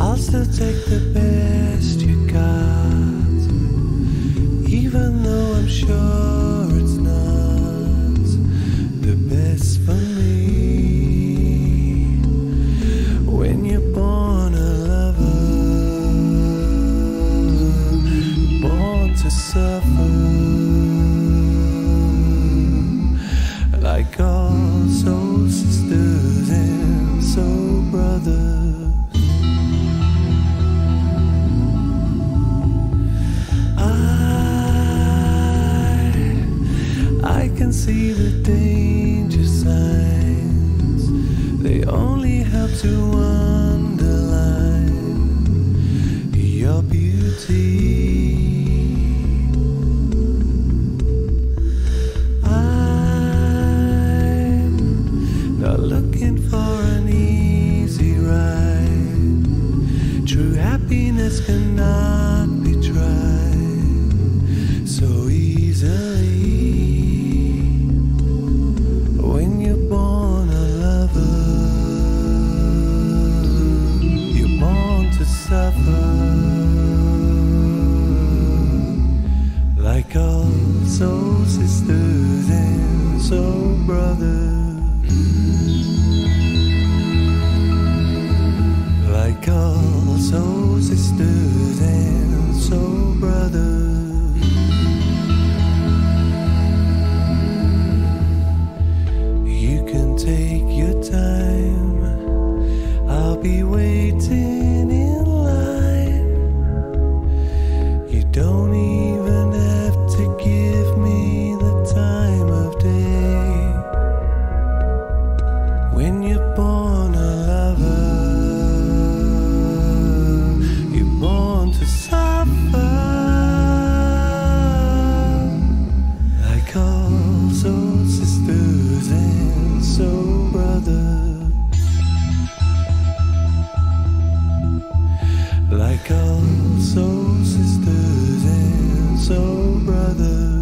I'll still take the best you got, even though I'm sure. Can see the danger signs. They only help to underline your beauty. I'm not looking for an easy ride. True happiness cannot sisters and brothers. Like sisters and brothers. You can take your time, I'll be waiting in line. You don't so sisters and so brothers.